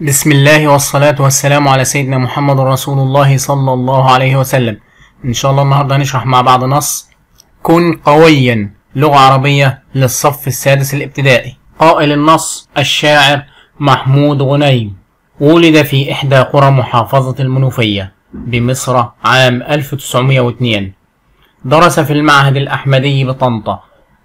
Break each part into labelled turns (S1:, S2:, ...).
S1: بسم الله والصلاة والسلام على سيدنا محمد رسول الله صلى الله عليه وسلم إن شاء الله النهاردة هنشرح مع بعض نص كن قويا لغة عربية للصف السادس الابتدائي قائل النص الشاعر محمود غنيم ولد في إحدى قرى محافظة المنوفية بمصر عام 1902 درس في المعهد الأحمدي بطنطا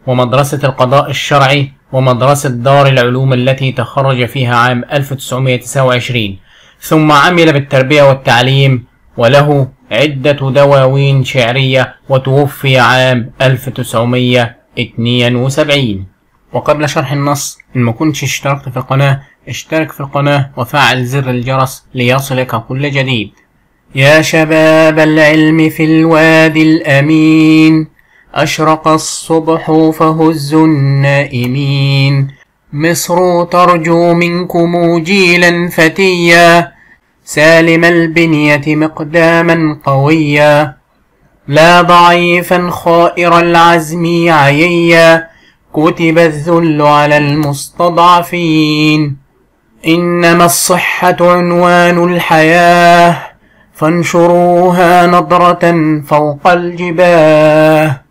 S1: ومدرسة القضاء الشرعي ومدرسة دار العلوم التي تخرج فيها عام 1929 ثم عمل بالتربية والتعليم وله عدة دواوين شعرية وتوفي عام 1972 وقبل شرح النص إن ما كنتش اشتركت في القناة اشترك في القناة وفعل زر الجرس ليصلك كل جديد. يا شباب العلم في الوادي الأمين. أشرق الصبح فهزوا النائمين. مصر ترجو منكم جيلا فتيا. سالم البنية مقداما قويا. لا ضعيفا خائر العزم عييا. كتب الذل على المستضعفين. إنما الصحة عنوان الحياة. فانشروها نضرة فوق الجباه.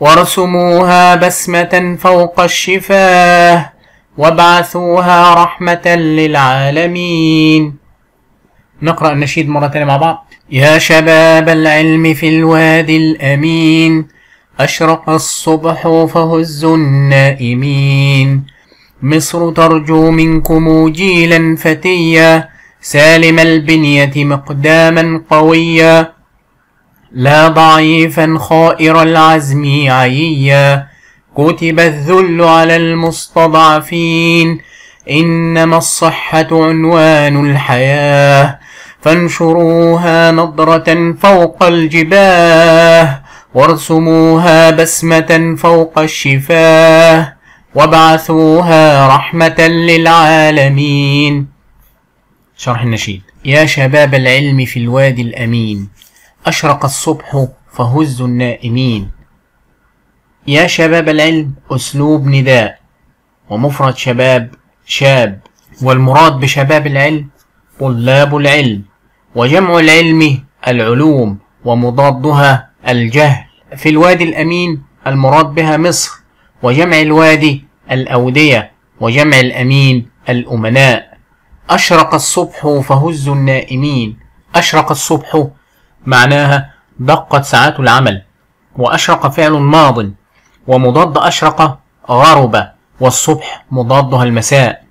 S1: وارسموها بسمة فوق الشفاه وابعثوها رحمة للعالمين. نقرأ النشيد مرة تانية مع بعض. يا شباب العلم في الوادي الأمين أشرق الصبح فهزوا النائمين. مصر ترجو منكم جيلا فتيا سالم البنية مقداما قويا. لا ضعيفا خائر العزم عييا. كتب الذل على المستضعفين. إنما الصحة عنوان الحياة. فانشروها نضرة فوق الجباه. وارسموها بسمة فوق الشفاه. وابعثوها رحمة للعالمين. شرح النشيد. يا شباب العلم في الوادي الأمين. أشرق الصبح فهزوا النائمين. يا شباب العلم أسلوب نداء. ومفرد شباب شاب. والمراد بشباب العلم طلاب العلم. وجمع العلم العلوم ومضادها الجهل. في الوادي الأمين المراد بها مصر. وجمع الوادي الأودية وجمع الأمين الأمناء. أشرق الصبح فهزوا النائمين. أشرق الصبح معناها دقت ساعات العمل وأشرق فعل ماض ومضاد أشرق غرب والصبح مضادها المساء.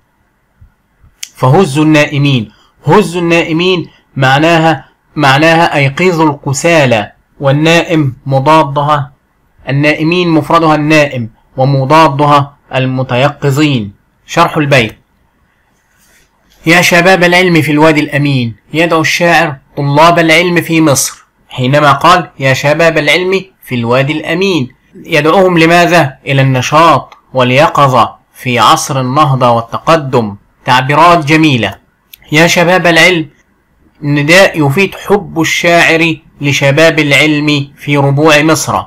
S1: فهزوا النائمين هزوا النائمين معناها معناها أيقظوا الكسالى والنائم مضادها النائمين مفردها النائم ومضادها المتيقظين. شرح البيت. يا شباب العلم في الوادي الأمين يدعو الشاعر طلاب العلم في مصر. حينما قال يا شباب العلم في الوادي الأمين يدعوهم لماذا؟ إلى النشاط واليقظة في عصر النهضة والتقدم. تعبيرات جميلة. يا شباب العلم نداء يفيد حب الشاعر لشباب العلم في ربوع مصر.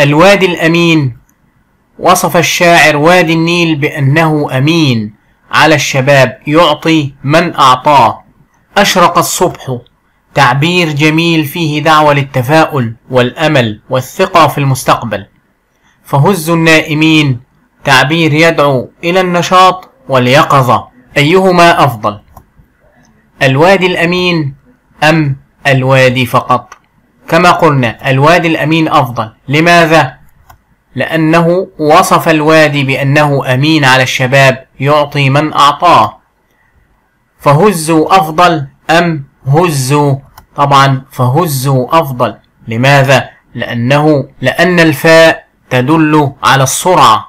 S1: الوادي الأمين. وصف الشاعر وادي النيل بأنه أمين. على الشباب يعطي من أعطاه. أشرق الصبح. تعبير جميل فيه دعوة للتفاؤل والأمل والثقة في المستقبل. فهزوا النائمين. تعبير يدعو إلى النشاط واليقظة. أيهما أفضل؟ الوادي الأمين أم الوادي فقط؟ كما قلنا الوادي الأمين أفضل. لماذا؟ لأنه وصف الوادي بأنه أمين على الشباب يعطي من أعطاه. فهزوا أفضل أم هزوا؟ طبعا فهزوا أفضل. لماذا؟ لأنه لأن الفاء تدل على السرعة.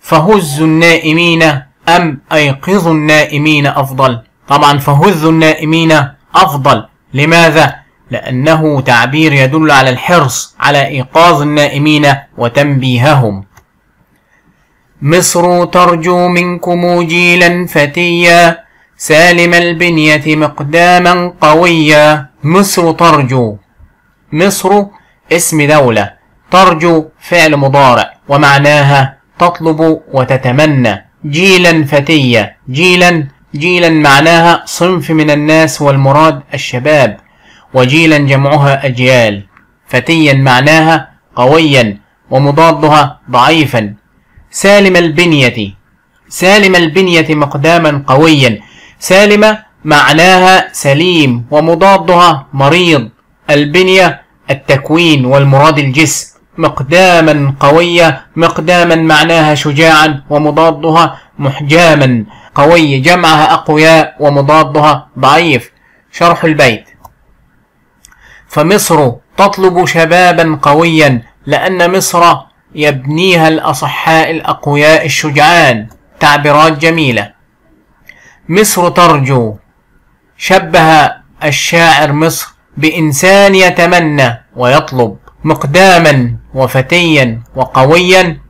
S1: فهزوا النائمين أم أيقظوا النائمين أفضل؟ طبعا فهزوا النائمين أفضل. لماذا؟ لأنه تعبير يدل على الحرص على إيقاظ النائمين وتنبيههم. مصر ترجو منكم جيلا فتيا. سالم البنية مقداما قويا. مصر ترجو. مصر اسم دولة. ترجو فعل مضارع ومعناها تطلب وتتمنى. جيلا فتيا. جيلا جيلا معناها صنف من الناس والمراد الشباب. وجيلا جمعها أجيال. فتيا معناها قويا ومضادها ضعيفا. سالم البنية. سالم البنية مقداما قويا. سالمة معناها سليم ومضادها مريض. البنية التكوين والمراد الجسم. مقداما قوية مقداما معناها شجاعا ومضادها محجاما. قوي جمعها أقوياء ومضادها ضعيف. شرح البيت. فمصر تطلب شبابا قويا لأن مصر يبنيها الأصحاء الأقوياء الشجعان. تعبيرات جميلة. مصر ترجو. شبه الشاعر مصر بإنسان يتمنى ويطلب مقداما وفتيا وقويا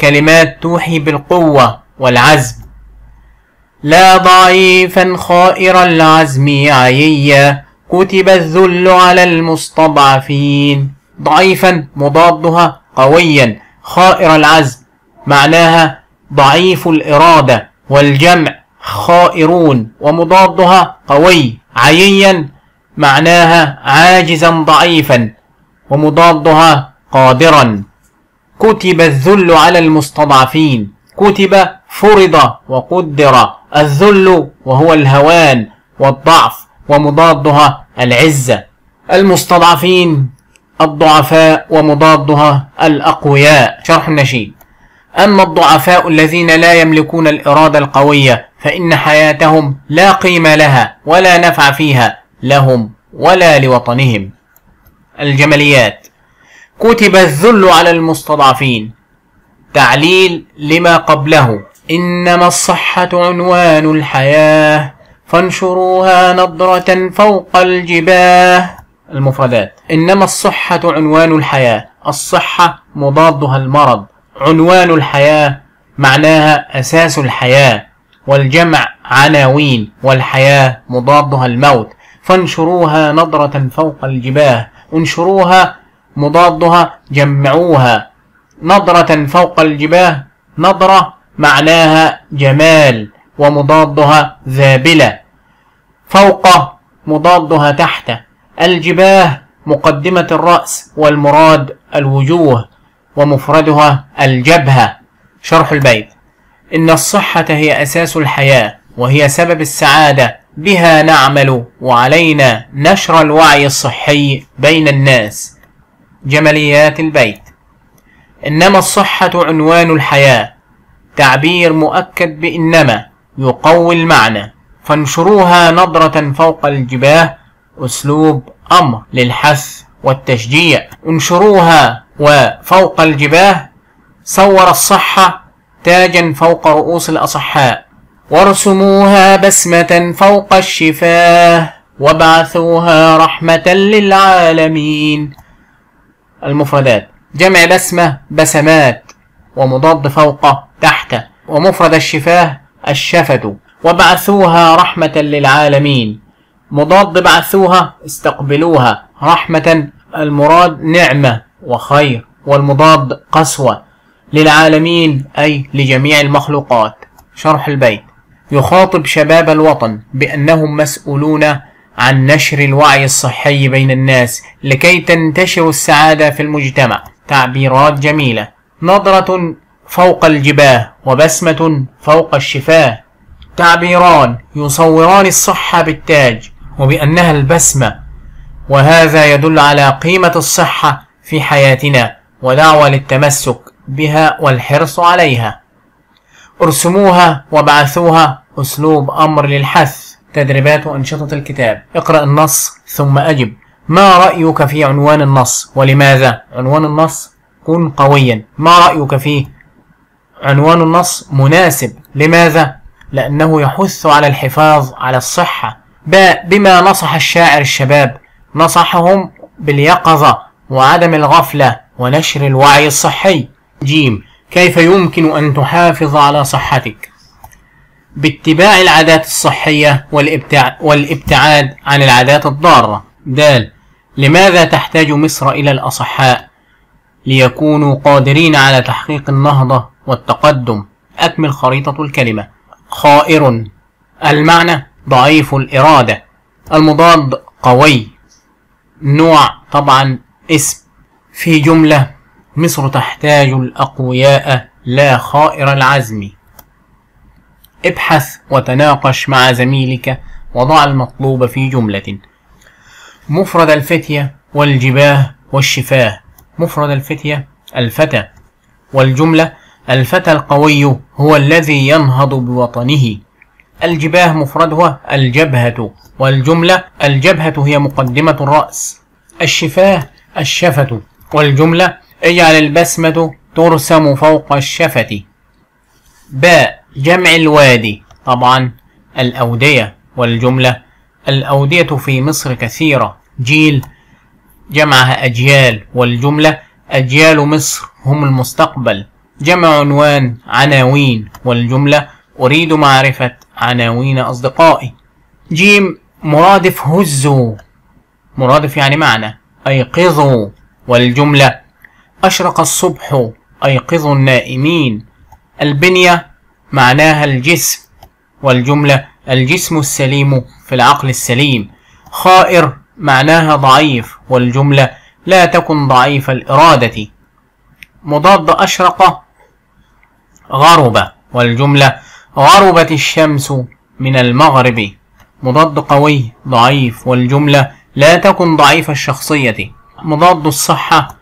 S1: كلمات توحي بالقوة والعزم. لا ضعيفا خائر العزم عييا كتب الذل على المستضعفين. ضعيفا مضادها قويا خائر العزم. معناها ضعيف الإرادة والجمع. خائرون ومضادها قوي عييا معناها عاجزا ضعيفا ومضادها قادرا. كتب الذل على المستضعفين كتب فرض وقدر الذل وهو الهوان والضعف ومضادها العزة المستضعفين الضعفاء ومضادها الأقوياء. شرح النشيد. أما الضعفاء الذين لا يملكون الإرادة القوية فإن حياتهم لا قيمة لها ولا نفع فيها لهم ولا لوطنهم. الجمليات كتب الذل على المستضعفين. تعليل لما قبله إنما الصحة عنوان الحياة فانشروها نضرة فوق الجباه. المفردات إنما الصحة عنوان الحياة. الصحة مضادها المرض. عنوان الحياة معناها أساس الحياة. والجمع عناوين والحياة مضادها الموت فانشروها نضرة فوق الجباه انشروها مضادها جمعوها. نضرة فوق الجباه نضرة معناها جمال ومضادها ذابلة. فوق مضادها تحت الجباه مقدمة الرأس والمراد الوجوه ومفردها الجبهة. شرح البيت. إن الصحة هي أساس الحياة وهي سبب السعادة. بها نعمل وعلينا نشر الوعي الصحي بين الناس. جمليات البيت. إنما الصحة عنوان الحياة. تعبير مؤكد بإنما يقوي المعنى. فانشروها نظرة فوق الجباه أسلوب أمر للحث والتشجيع. انشروها وفوق الجباه صور الصحة تاجا فوق رؤوس الأصحاء وارسموها بسمة فوق الشفاه وابعثوها رحمة للعالمين. المفردات جمع بسمة بسمات ومضاد فوق تحت ومفرد الشفاه الشفة وبعثوها رحمة للعالمين. مضاد بعثوها استقبلوها رحمة المراد نعمة وخير والمضاد قسوة. للعالمين أي لجميع المخلوقات. شرح البيت. يخاطب شباب الوطن بأنهم مسؤولون عن نشر الوعي الصحي بين الناس لكي تنتشر السعادة في المجتمع. تعبيرات جميلة. نظرة فوق الجباه وبسمة فوق الشفاه. تعبيران يصوران الصحة بالتاج وبأنها البسمة وهذا يدل على قيمة الصحة في حياتنا ودعوة للتمسك. بها والحرص عليها. ارسموها وابعثوها أسلوب أمر للحث. تدريبات وأنشطة الكتاب. اقرأ النص ثم أجب. ما رأيك في عنوان النص؟ ولماذا؟ عنوان النص كن قويا. ما رأيك فيه عنوان النص مناسب؟ لماذا؟ لأنه يحث على الحفاظ على الصحة. بما نصح الشاعر الشباب نصحهم باليقظة وعدم الغفلة ونشر الوعي الصحي. جيم كيف يمكن أن تحافظ على صحتك؟ باتباع العادات الصحية والابتع... والإبتعاد عن العادات الضارة. د لماذا تحتاج مصر إلى الأصحاء ليكونوا قادرين على تحقيق النهضة والتقدم؟ أكمل خريطة الكلمة. خائر. المعنى ضعيف الإرادة. المضاد قوي. نوع طبعا اسم. في جملة مصر تحتاج الأقوياء لا خائر العزم. ابحث وتناقش مع زميلك وضع المطلوب في جملة. مفرد الفتية والجباه والشفاه. مفرد الفتية الفتى والجملة. الفتى القوي هو الذي ينهض بوطنه. الجباه مفردها الجبهة والجملة. الجبهة هي مقدمة الرأس. الشفاه الشفة والجملة. اجعل البسمة ترسم فوق الشفة. باء جمع الوادي. طبعا الأودية والجملة. الأودية في مصر كثيرة. جيل جمعها أجيال والجملة. أجيال مصر هم المستقبل. جمع عنوان عناوين والجملة. أريد معرفة عناوين أصدقائي. جيم مرادف هزوا. مرادف يعني معنى. أيقظوا. والجملة. أشرق الصبح أيقظوا النائمين. البنية معناها الجسم والجملة الجسم السليم في العقل السليم. خائر معناها ضعيف والجملة لا تكن ضعيف الإرادة. مضاد أشرق غرب والجملة غربت الشمس من المغرب. مضاد قوي ضعيف والجملة لا تكن ضعيف الشخصية. مضاد الصحة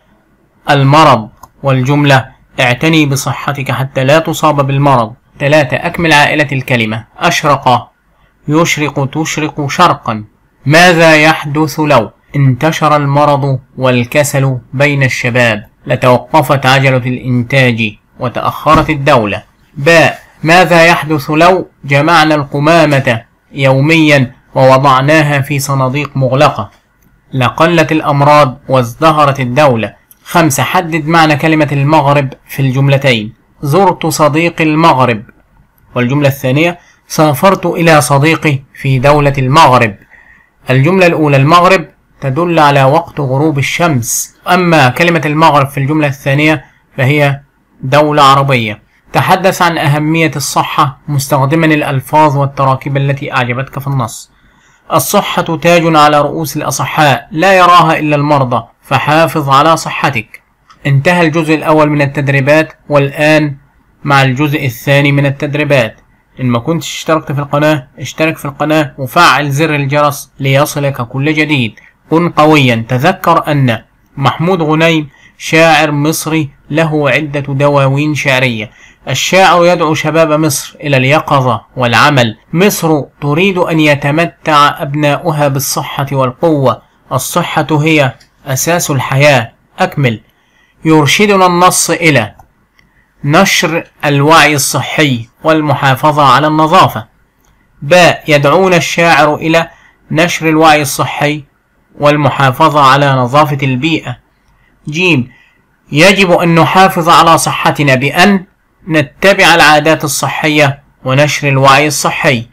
S1: المرض والجملة اعتني بصحتك حتى لا تصاب بالمرض. ثلاثة أكمل عائلة الكلمة. أشرق يشرق تشرق شرقا. ماذا يحدث لو انتشر المرض والكسل بين الشباب؟ لتوقفت عجلة الإنتاج وتأخرت الدولة. باء ماذا يحدث لو جمعنا القمامة يوميا ووضعناها في صناديق مغلقة؟ لقلت الأمراض وازدهرت الدولة. خمسة حدد معنى كلمة المغرب في الجملتين. زرت صديقي المغرب. والجملة الثانية سافرت إلى صديقي في دولة المغرب. الجملة الأولى المغرب تدل على وقت غروب الشمس. أما كلمة المغرب في الجملة الثانية فهي دولة عربية. تحدث عن أهمية الصحة مستخدما الألفاظ والتراكيب التي أعجبتك في النص. الصحة تاج على رؤوس الأصحاء لا يراها إلا المرضى. فحافظ على صحتك. انتهى الجزء الأول من التدريبات والآن مع الجزء الثاني من التدريبات. إن ما كنتش اشتركت في القناة اشترك في القناة وفعل زر الجرس ليصلك كل جديد. كن قويا. تذكر أن محمود غنيم شاعر مصري له عدة دواوين شعرية. الشاعر يدعو شباب مصر إلى اليقظة والعمل. مصر تريد أن يتمتع أبناؤها بالصحة والقوة. الصحة هي أساس الحياة. أكمل. يرشدنا النص إلى نشر الوعي الصحي والمحافظة على النظافة. باء يدعون الشاعر إلى نشر الوعي الصحي والمحافظة على نظافة البيئة. جيم يجب أن نحافظ على صحتنا بأن نتبع العادات الصحية ونشر الوعي الصحي.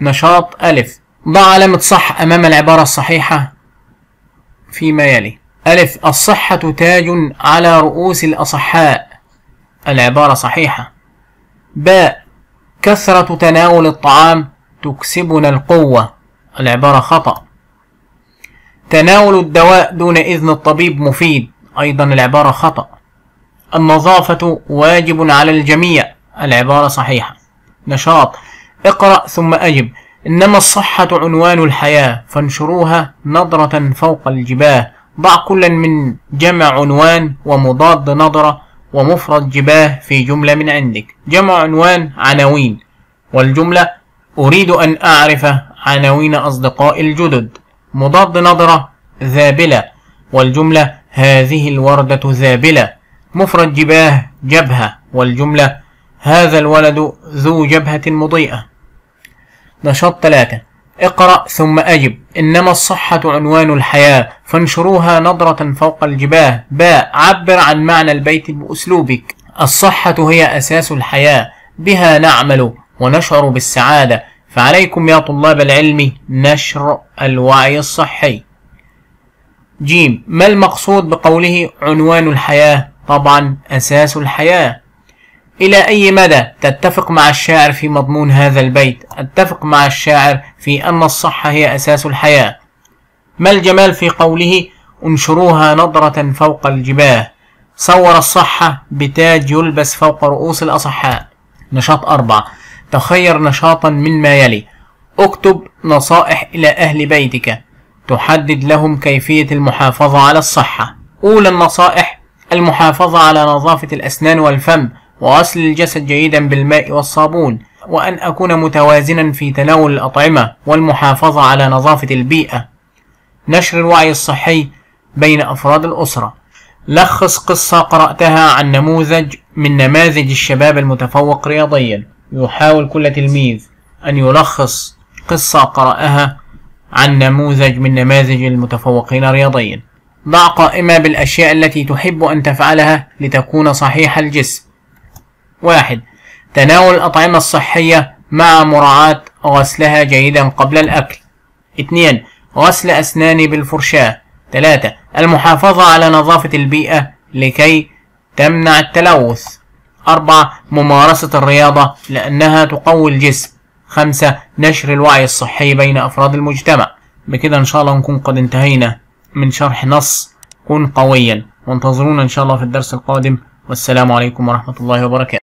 S1: نشاط ألف. ضع علامة صح أمام العبارة الصحيحة. فيما يلي. ألف الصحة تاج على رؤوس الأصحاء. العبارة صحيحة. باء كثرة تناول الطعام تكسبنا القوة. العبارة خطأ. تناول الدواء دون إذن الطبيب مفيد. أيضا العبارة خطأ. النظافة واجب على الجميع. العبارة صحيحة. نشاط. اقرأ ثم أجب. إنما الصحة عنوان الحياة فانشروها نظرة فوق الجباه. ضع كلا من جمع عنوان ومضاد نظرة ومفرد جباه في جملة من عندك. جمع عنوان عناوين والجملة أريد أن أعرف عناوين أصدقاء الجدد. مضاد نظرة ذابلة والجملة هذه الوردة ذابلة. مفرد جباه جبهة والجملة هذا الولد ذو جبهة مضيئة. نشاط ثلاثة. اقرأ ثم أجب. إنما الصحة عنوان الحياة. فانشروها نظرة فوق الجباه. باء عبر عن معنى البيت بأسلوبك. الصحة هي أساس الحياة. بها نعمل ونشعر بالسعادة. فعليكم يا طلاب العلم نشر الوعي الصحي. جيم. ما المقصود بقوله عنوان الحياة؟ طبعا أساس الحياة. إلى أي مدى تتفق مع الشاعر في مضمون هذا البيت؟ أتفق مع الشاعر في أن الصحة هي أساس الحياة. ما الجمال في قوله انشروها نضرة فوق الجباه؟ صور الصحة بتاج يلبس فوق رؤوس الأصحاء. نشاط أربعة. تخير نشاطا مما يلي. اكتب نصائح إلى أهل بيتك. تحدد لهم كيفية المحافظة على الصحة. أولى النصائح المحافظة على نظافة الأسنان والفم. وغسل الجسد جيدا بالماء والصابون وأن أكون متوازنا في تناول الأطعمة والمحافظة على نظافة البيئة. نشر الوعي الصحي بين أفراد الأسرة. لخص قصة قرأتها عن نموذج من نماذج الشباب المتفوق رياضيا. يحاول كل تلميذ أن يلخص قصة قرأها عن نموذج من نماذج المتفوقين رياضيا. ضع قائمة بالأشياء التي تحب أن تفعلها لتكون صحيح الجسم. واحد. تناول الأطعمة الصحية مع مراعاة غسلها جيدا قبل الأكل. اثنين غسل أسناني بالفرشاة. ثلاثة المحافظة على نظافة البيئة لكي تمنع التلوث. أربعة ممارسة الرياضة لأنها تقوي الجسم. خمسة نشر الوعي الصحي بين أفراد المجتمع. بكده إن شاء الله نكون قد انتهينا من شرح نص. كن قويا. وانتظرونا إن شاء الله في الدرس القادم. والسلام عليكم ورحمة الله وبركاته.